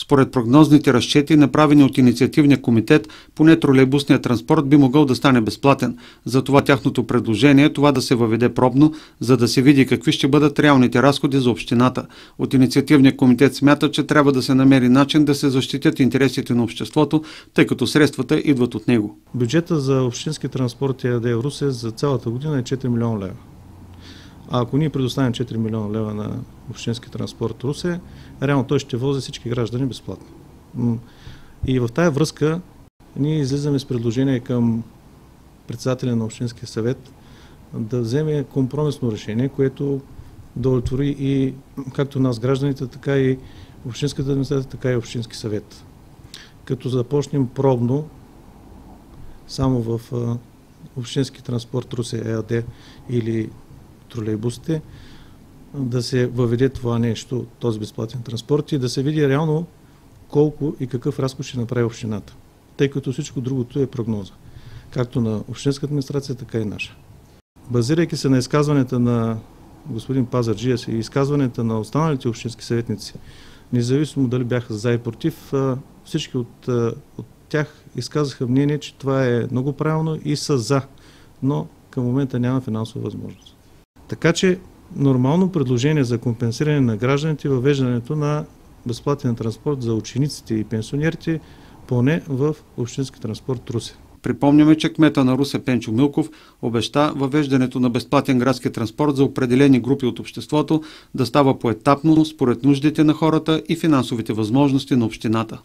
Според прогнозните разчети, направени от инициативния комитет, поне тролейбусният транспорт би могъл да стане безплатен. Затова тяхното предложение е това да се въведе пробно, за да се види какви ще бъдат реалните разходи за общината. От инициативния комитет смята, че трябва да се намери начин да се защитят интересите на обществото, тъй като средствата идват от него. Бюджета за общински транспорт ЕАД в Русе за цялата година е 4 милиона лева. А ако ние предоставим 4 милиона лева на общински транспорт Русе, реално той ще вози всички граждани безплатно. И в тая връзка ние излизаме с предложение към председателя на Общинския съвет да вземе компромисно решение, което да удовлетвори и както нас гражданите, така и Общинската администрация, така и Общински съвет. Като започнем пробно само в Общински транспорт Русе ЕАД или тролейбусите, да се въведе това нещо, този безплатен транспорт и да се види реално колко и какъв разход ще направи общината. Тъй като всичко другото е прогноза. Както на общинска администрация, така и наша. Базирайки се на изказването на господин Пазарджиес и изказването на останалите общински съветници, независимо дали бяха за и против, всички от, от тях изказаха мнение, че това е много правилно и са за, но към момента няма финансова възможност. Така че нормално предложение за компенсиране на гражданите въвеждането на безплатен транспорт за учениците и пенсионерите, поне в общински транспорт Русе. Припомняме, че кмета на Русе Пенчо Милков обеща въвеждането на безплатен градски транспорт за определени групи от обществото да става поетапно според нуждите на хората и финансовите възможности на общината.